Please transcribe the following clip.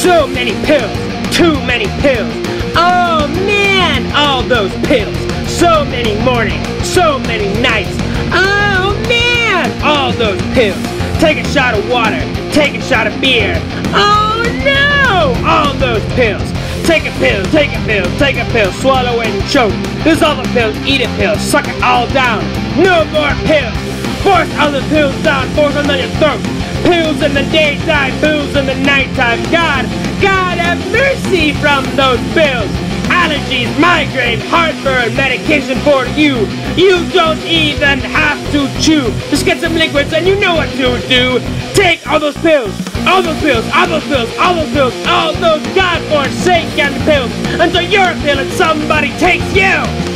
So many pills, too many pills. Oh man, all those pills. So many mornings, so many nights. Oh man, all those pills. Take a shot of water, take a shot of beer. Oh no, all those pills. Take a pill, take a pill, take a pill, swallow and choke. There's all the pills, eat a pill, suck it all down. No more pills. Force all the pills down, force them down your throat. Pills in the daytime, pills in the nighttime. God, God have mercy from those pills. Allergies, migraine, heartburn, medication for you. You don't even have to chew. Just get some liquids and you know what to do. Take all those pills, all those pills, all those pills, all those pills, all those God-forsaken pills until you're a pill and somebody takes you.